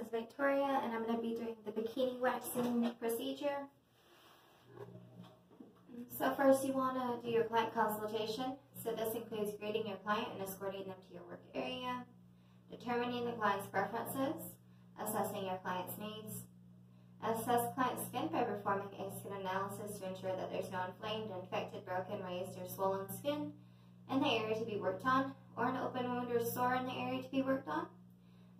is Victoria, and I'm going to be doing the bikini waxing procedure. So first you want to do your client consultation. So this includes greeting your client and escorting them to your work area, determining the client's preferences, assessing your client's needs, assess client's skin by performing a skin analysis to ensure that there's no inflamed, infected, broken, raised, or swollen skin in the area to be worked on, or an open wound or sore in the area to be worked on,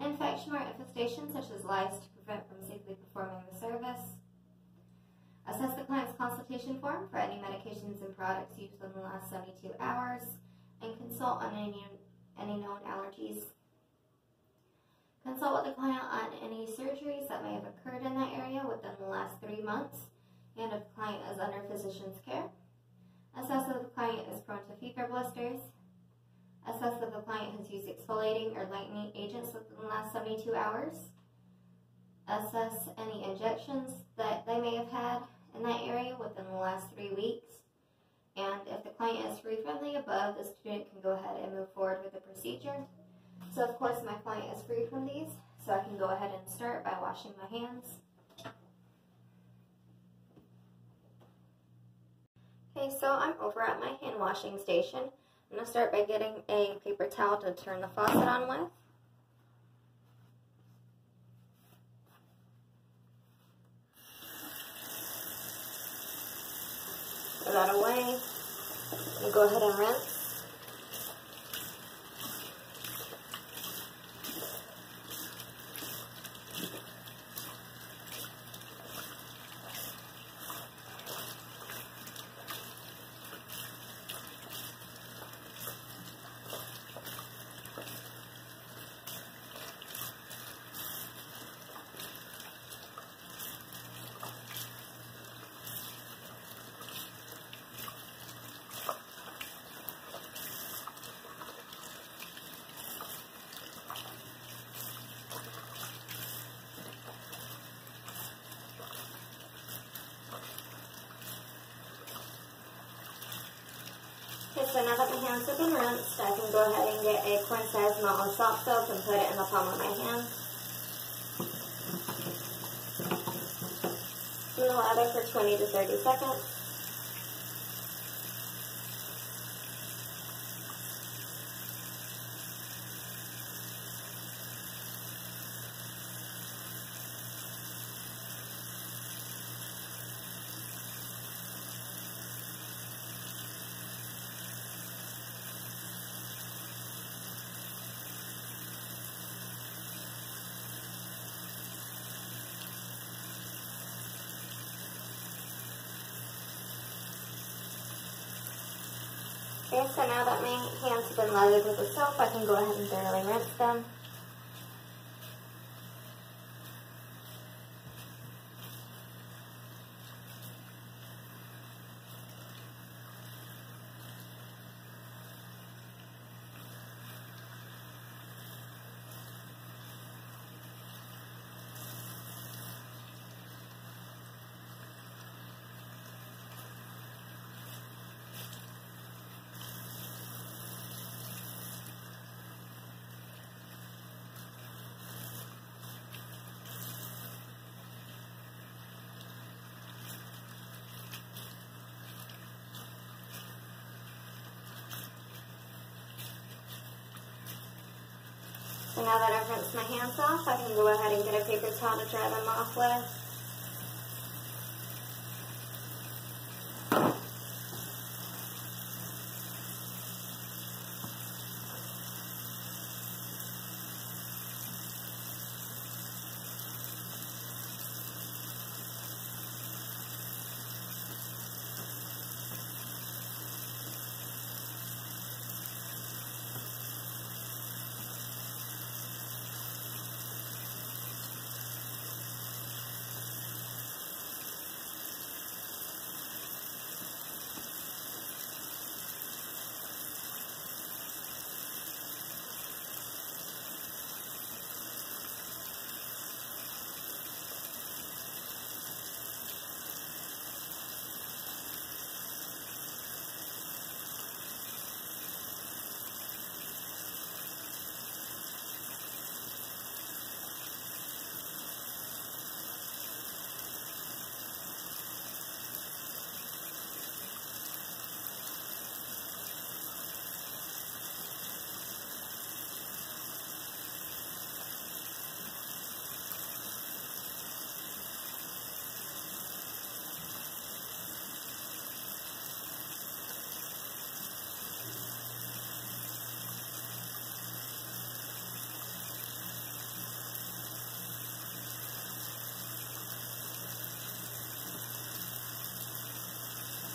infection or infestation such as lice to prevent from safely performing the service, assess the client's consultation form for any medications and products used in the last 72 hours, and consult on any, any known allergies. Consult with the client on any surgeries that may have occurred in that area within the last three months, and if the client is under physician's care. Assess if the client is prone to fever blisters, Assess that the client has used exfoliating or lightening agents within the last 72 hours. Assess any injections that they may have had in that area within the last three weeks. And if the client is free from the above, the student can go ahead and move forward with the procedure. So of course my client is free from these, so I can go ahead and start by washing my hands. Okay, so I'm over at my hand washing station. I'm going to start by getting a paper towel to turn the faucet on with. Put that away. And go ahead and rinse. Okay, so now that my hands have been rinsed, I can go ahead and get a queen size Motley soft soap and put it in the palm of my hand. And allow it for 20 to 30 seconds. Okay, so now that my hands have been lathered with the soap, I can go ahead and thoroughly rinse them. So now that I've rinsed my hands off, I can go ahead and get a paper towel to dry them off with.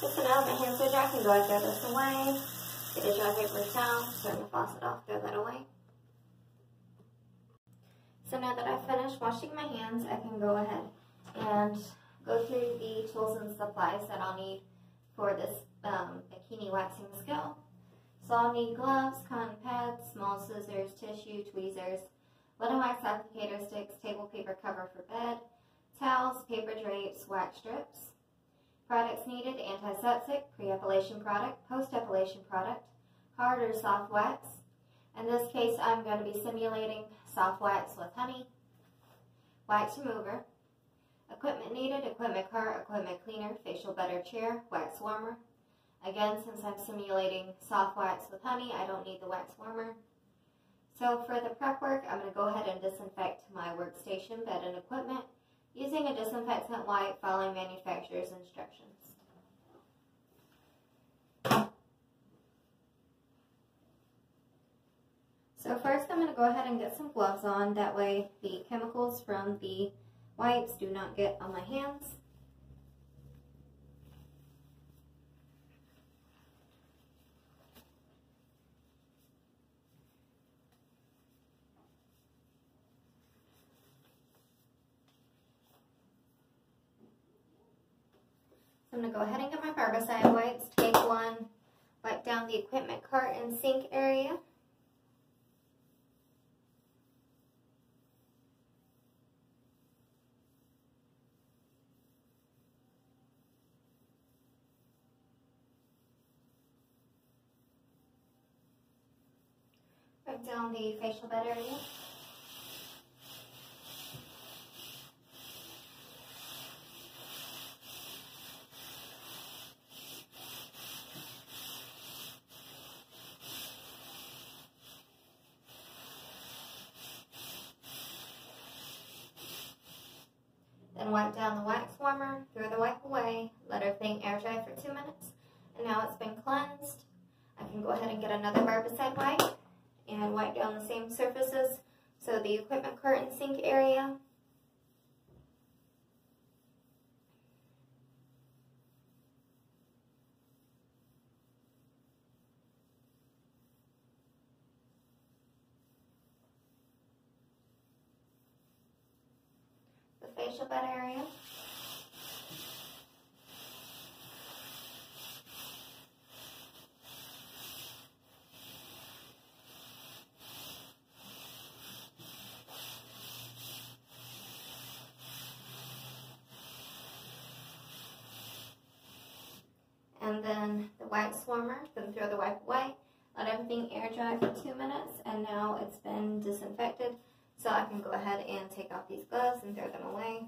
So now my hands are dry, I can go and throw this away. Get a dry paper towel, turn the faucet off, throw that away. So now that I've finished washing my hands, I can go ahead and go through the tools and supplies that I'll need for this um, bikini waxing skill. So I'll need gloves, cotton pads, small scissors, tissue, tweezers, wooden wax applicator sticks, table paper cover for bed, towels, paper drapes, wax strips. Products needed, antiseptic, pre-epilation product, post-epilation product, hard or soft wax. In this case, I'm going to be simulating soft wax with honey, wax remover, equipment needed, equipment cart, equipment cleaner, facial butter chair, wax warmer. Again, since I'm simulating soft wax with honey, I don't need the wax warmer. So for the prep work, I'm going to go ahead and disinfect my workstation, bed, and equipment using a disinfectant wipe following manufacturer's instructions. So first I'm going to go ahead and get some gloves on, that way the chemicals from the wipes do not get on my hands. I'm going to go ahead and get my barbicide wipes. Take one, wipe down the equipment cart and sink area. Wipe down the facial bed area. Wipe down the wax warmer, throw the wipe away, let everything air dry for two minutes. And now it's been cleansed. I can go ahead and get another barbicide wipe and wipe down the same surfaces. So the equipment curtain sink area. The facial area. and then the wax warmer, then throw the wipe away. Let everything air dry for two minutes, and now it's been disinfected, so I can go ahead and take off these gloves and throw them away.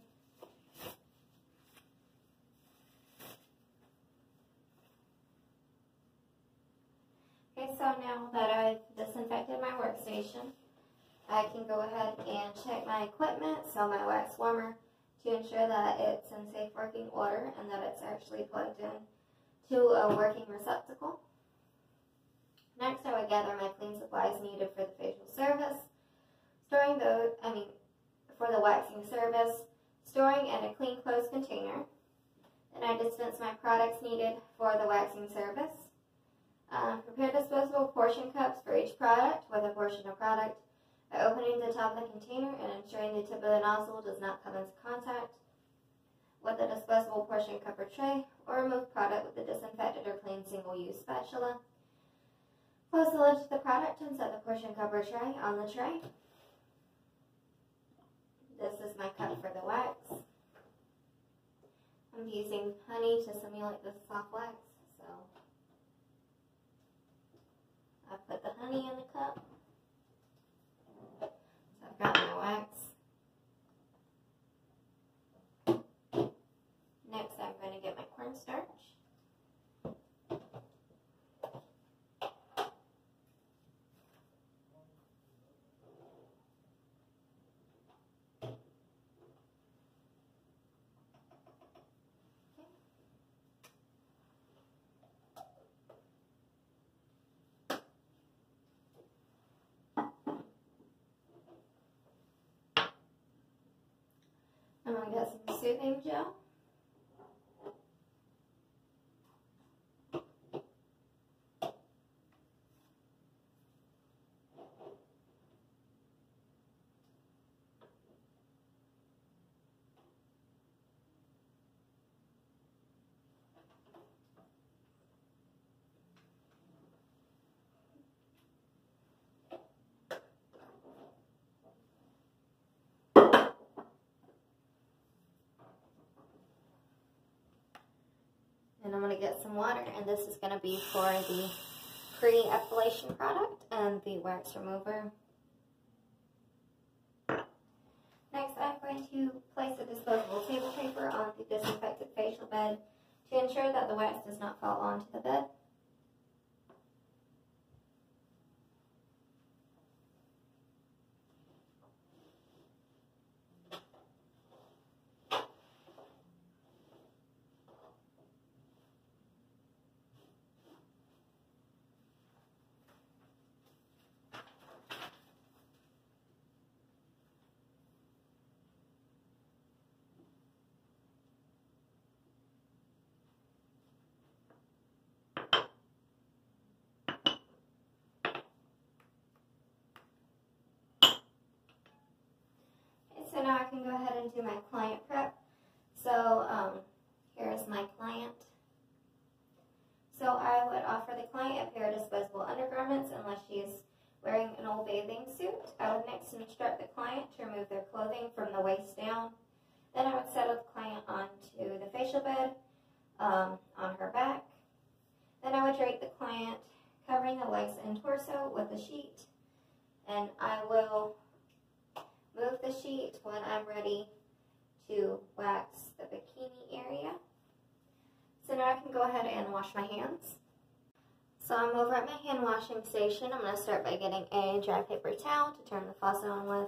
Okay, so now that I've disinfected my workstation, I can go ahead and check my equipment, so my wax warmer, to ensure that it's in safe working order and that it's actually plugged in to a working receptacle. Next, I would gather my clean supplies needed for the facial service, storing those, I mean, for the waxing service, storing in a clean closed container. Then I dispense my products needed for the waxing service. Um, prepare disposable portion cups for each product with a portion of product by opening the top of the container and ensuring the tip of the nozzle does not come into contact with a disposable portion cup or tray, or remove product with a disinfected or clean single-use spatula. Close the lid to the product and set the portion cup or tray on the tray. My cup for the wax. I'm using honey to simulate the soft wax, so I put the honey in the cup. So I've got my wax. Next, I'm going to get my cornstarch. I'm going And I'm going to get some water, and this is going to be for the pre-epilation product and the wax remover. Next, I'm going to place a disposable table paper on the disinfected facial bed to ensure that the wax does not fall onto the bed. So now I can go ahead and do my client prep. So um, here's my client. So I would offer the client a pair of disposable undergarments unless she is wearing an old bathing suit. I would next instruct the client to remove their clothing from the waist down. Then I would settle the client onto the facial bed um, on her back. Then I would drape the client covering the legs and torso with a sheet. And I will move the sheet when I'm ready to wax the bikini area. So now I can go ahead and wash my hands. So I'm over at my hand washing station. I'm going to start by getting a dry paper towel to turn the faucet on with.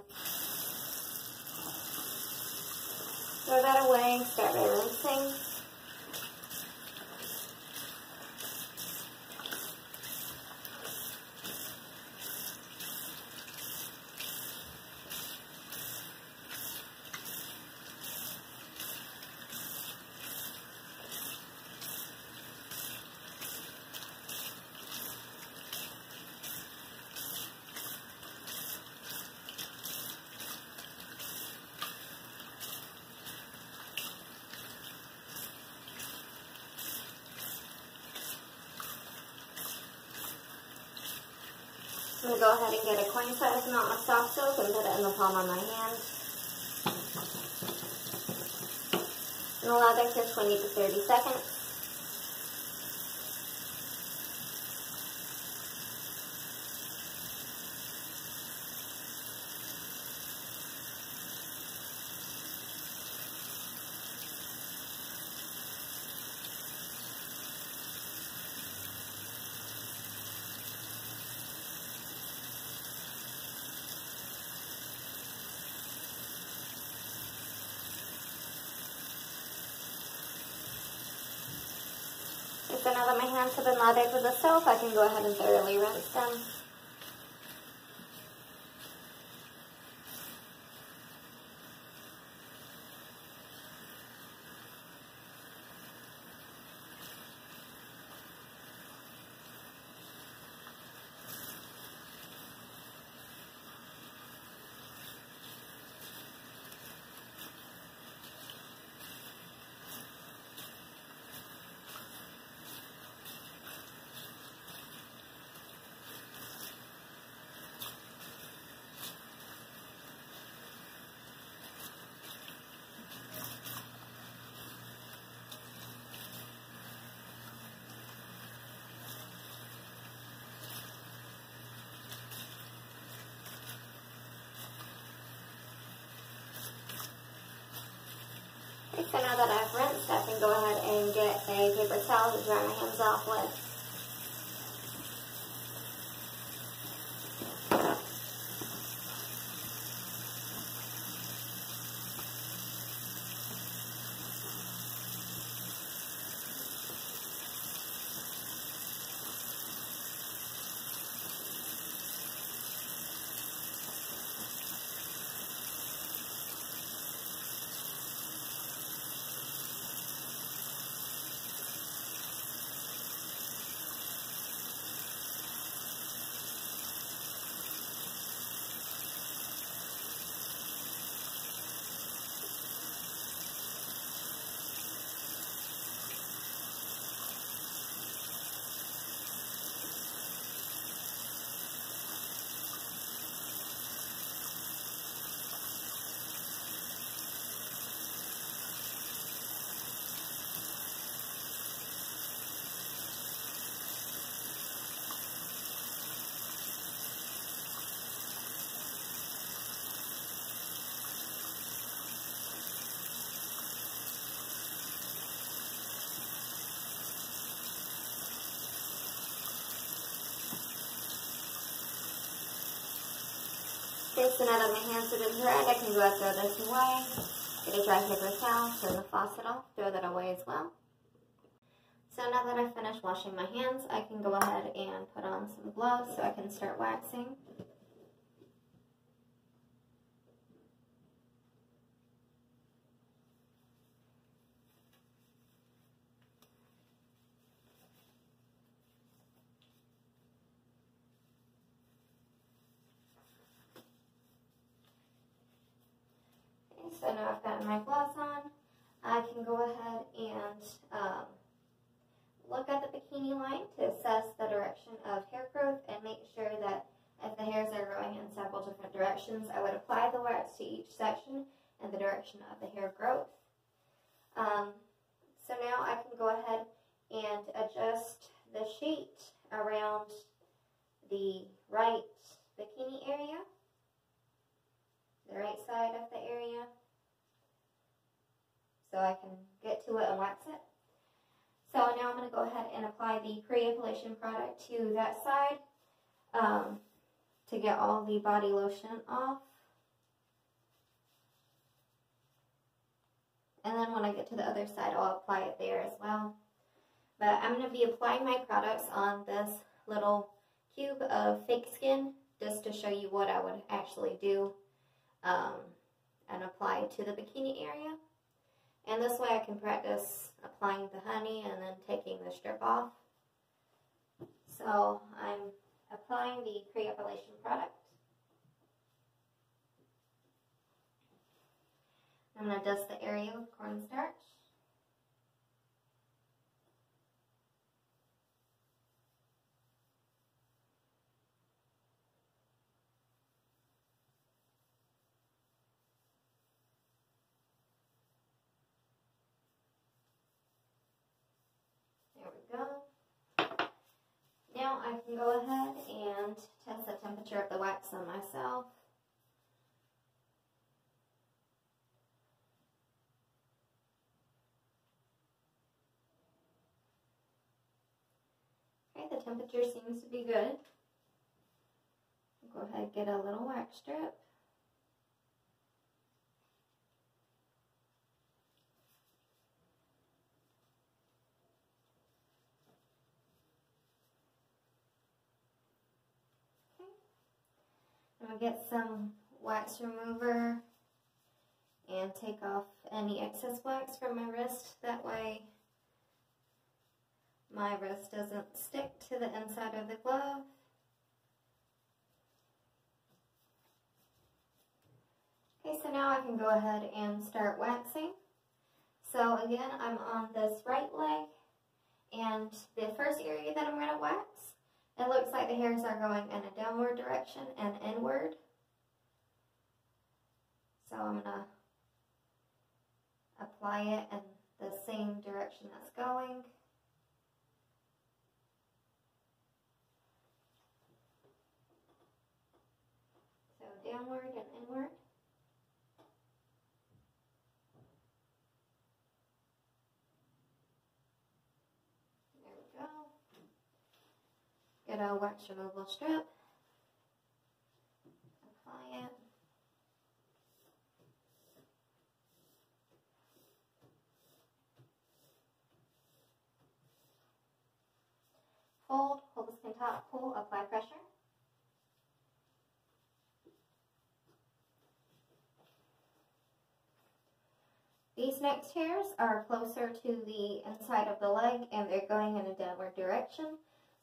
Throw that away, start by rinsing. Ahead and get a coin size amount of soft soap and put it in the palm of my hand. And allow that for 20 to 30 seconds. So now that my hands have been lathered with the soap, I can go ahead and thoroughly rinse them. So now that I've rinsed, I can go ahead and get a paper towel to dry my hands off with. Okay, so now that my hands are dried, I can go ahead and throw this away. Get a dry paper towel, turn the faucet off, throw that away as well. So now that I've finished washing my hands, I can go ahead and put on some gloves so I can start waxing. so now I've got my gloves on, I can go ahead and um, look at the bikini line to assess the direction of hair growth and make sure that if the hairs are growing in several I would apply the wax to each section in the direction of the hair growth. Um, so now I can go ahead and adjust the sheet around the right bikini area, the right side of the area so I can get to it and wax it. So now I'm going to go ahead and apply the pre-epilation product to that side um, to get all the body lotion off. And then when I get to the other side, I'll apply it there as well. But I'm going to be applying my products on this little cube of fake skin just to show you what I would actually do um, and apply to the bikini area. And this way I can practice applying the honey and then taking the strip off. So I'm applying the pre-epilation product. I'm going to dust the area with cornstarch. I can go ahead and test the temperature of the wax on myself. Okay, the temperature seems to be good. Go ahead and get a little wax strip. To get some wax remover and take off any excess wax from my wrist. That way my wrist doesn't stick to the inside of the glove. Okay, so now I can go ahead and start waxing. So again, I'm on this right leg, and the first area that I'm going to wax it looks like the hairs are going in a downward direction and inward. So I'm going to apply it in the same direction that's going. So downward and inward. Get a wax removal strip. Apply it. Hold, hold the skin top, pull, apply pressure. These next hairs are closer to the inside of the leg and they're going in a downward direction.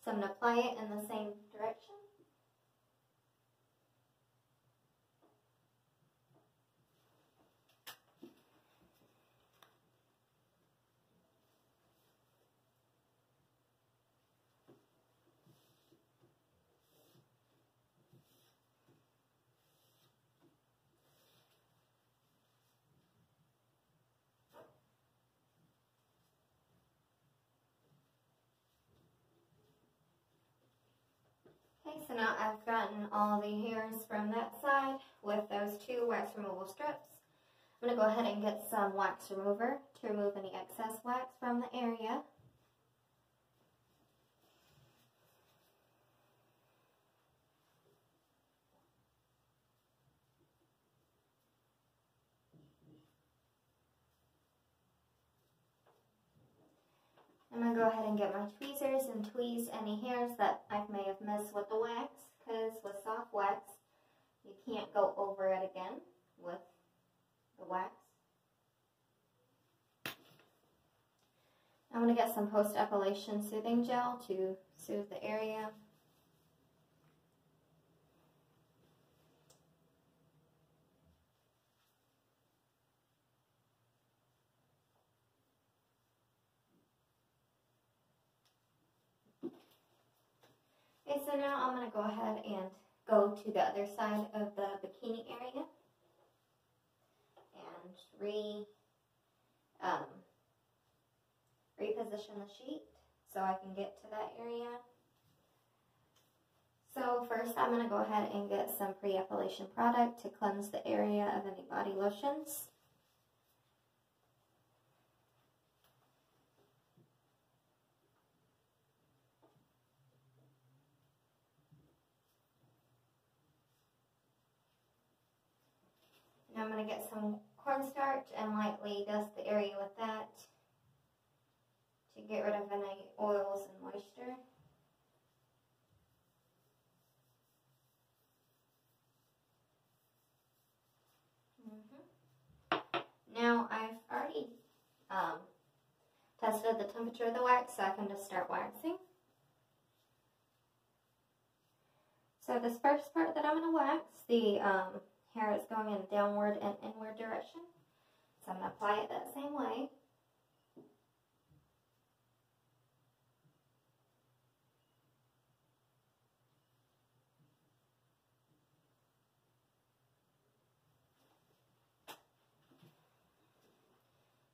I'm to apply it in the same direction. Okay, so now I've gotten all the hairs from that side with those two wax removal strips. I'm going to go ahead and get some wax remover to remove any excess wax from the area. Go ahead and get my tweezers and tweeze any hairs that I may have missed with the wax because with soft wax, you can't go over it again with the wax. I'm going to get some post-epilation soothing gel to soothe the area. So now I'm going to go ahead and go to the other side of the bikini area and re um, reposition the sheet so I can get to that area. So first I'm going to go ahead and get some pre-epilation product to cleanse the area of any body lotions. I'm going to get some cornstarch and lightly dust the area with that to get rid of any oils and moisture. Mm -hmm. Now I've already um, tested the temperature of the wax so I can just start waxing. So this first part that I'm going to wax, the um, hair is going in a downward and inward direction. So I'm going to apply it that same way.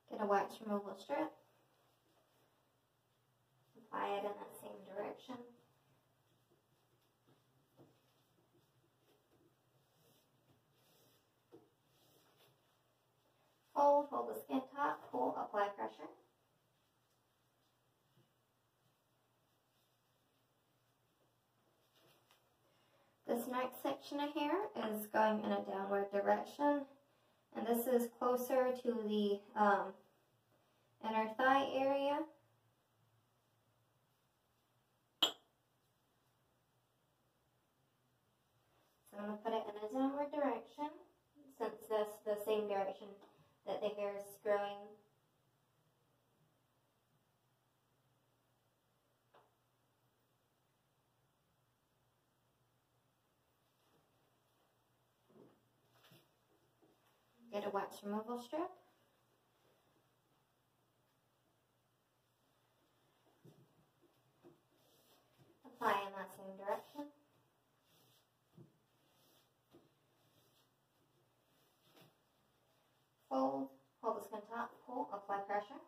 Get a wax removal strip. Apply it in that same direction. Hold, hold the skin top, pull, apply pressure. This next section of hair is going in a downward direction. And this is closer to the um, inner thigh area. So I'm going to put it in a downward direction since that's the same direction that the hair is growing. Get a wax removal strip. Apply in that same direction. Fold, hold the skin top, pull, apply pressure.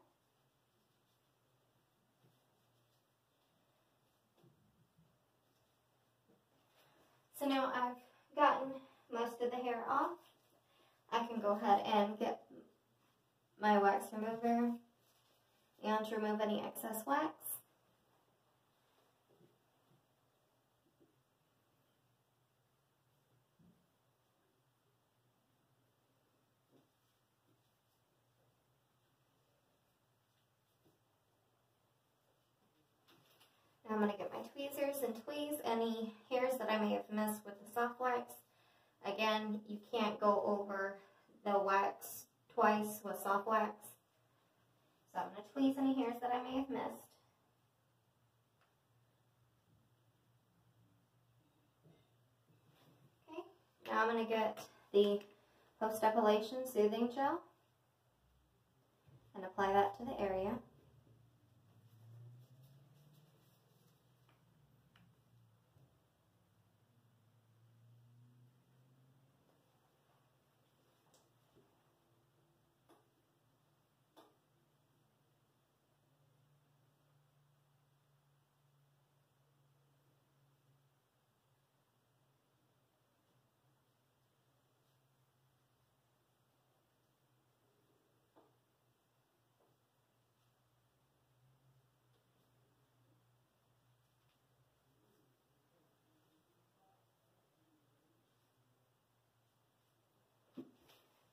So now I've gotten most of the hair off. I can go ahead and get my wax remover and remove any excess wax. I'm going to get my tweezers and tweeze any hairs that I may have missed with the soft wax. Again, you can't go over the wax twice with soft wax. So I'm going to tweeze any hairs that I may have missed. Okay, now I'm going to get the post-epilation soothing gel and apply that to the area.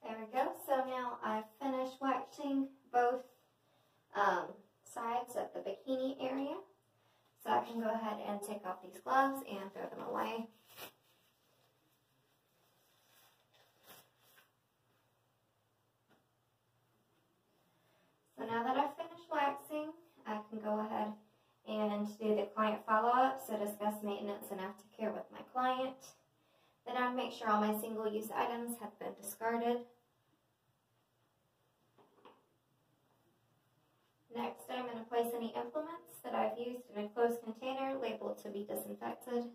There we go. So now I've finished waxing both um, sides of the bikini area. So I can go ahead and take off these gloves and throw them away. So now that I've finished waxing, I can go ahead and do the client follow-up, so discuss maintenance and aftercare with my client. Then I would make sure all my single-use items have been discarded. Next, I'm going to place any implements that I've used in a closed container labeled to be disinfected.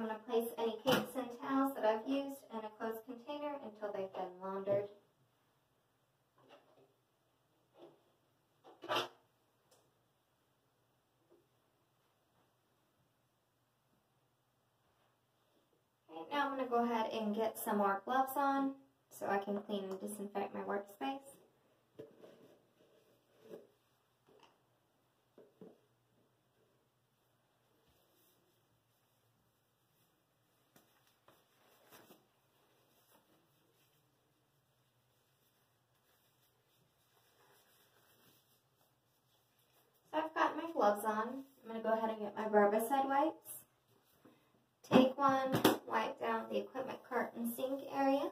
I'm going to place any cakes and towels that I've used in a closed container until they've been laundered. Now I'm going to go ahead and get some more gloves on so I can clean and disinfect my workspace. I've got my gloves on. I'm going to go ahead and get my barbicide wipes. Take one, wipe down the equipment cart and sink area.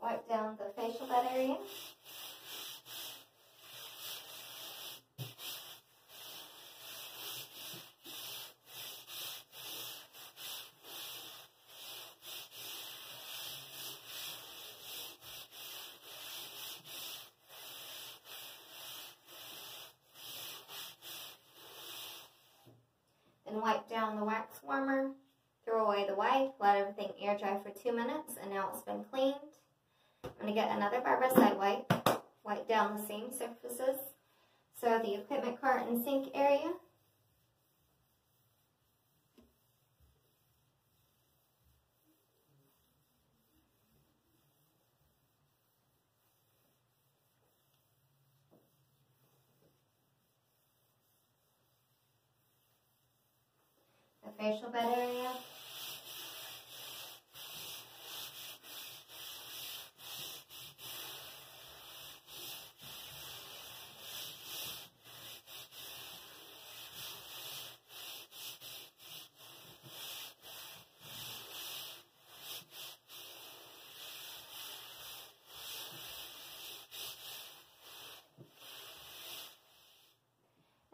Wipe down the facial bed area. Wipe down the wax warmer. Throw away the wipe, let everything air dry for two minutes, and now it's been cleaned. I'm going to get another barbicide wipe, wipe down the same surfaces. So the equipment cart and sink area. Facial bed area.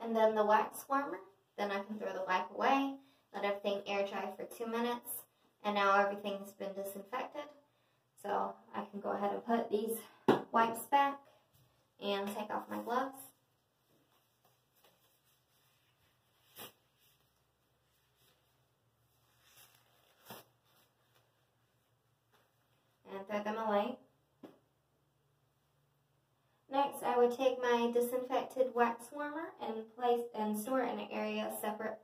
And then the wax warmer, then I can throw the wipe away let everything air dry for two minutes, and now everything's been disinfected. So I can go ahead and put these wipes back and take off my gloves. And throw them away. Next, I would take my disinfected wax warmer and place and store it in an area separate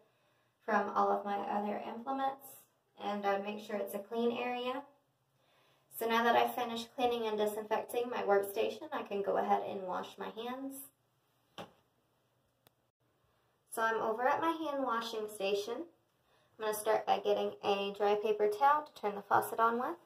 from all of my other implements and I make sure it's a clean area. So now that I've finished cleaning and disinfecting my workstation, I can go ahead and wash my hands. So I'm over at my hand washing station. I'm going to start by getting a dry paper towel to turn the faucet on with.